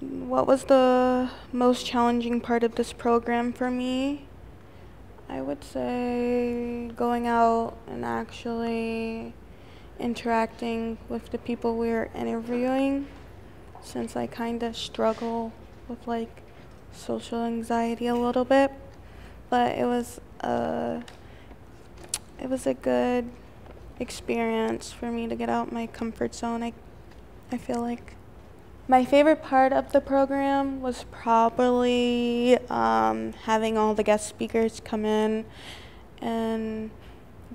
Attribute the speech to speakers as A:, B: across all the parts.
A: what was the most challenging part of this program for me? I would say going out and actually interacting with the people we were interviewing since I kind of struggle with like social anxiety a little bit. But it was a it was a good experience for me to get out my comfort zone. I I feel like my favorite part of the program was probably um, having all the guest speakers come in and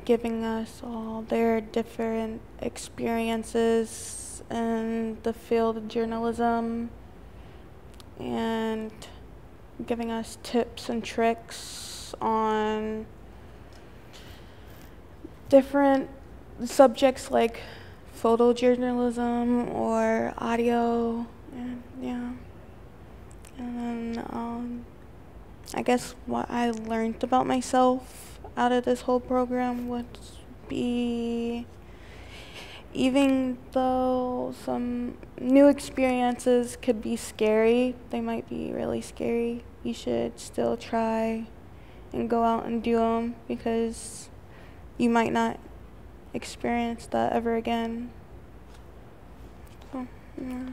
A: giving us all their different experiences in the field of journalism and giving us tips and tricks on different subjects like photojournalism or audio and yeah. And then um, i guess what i learned about myself out of this whole program would be even though some new experiences could be scary they might be really scary you should still try and go out and do them because you might not experience that ever again. So, yeah.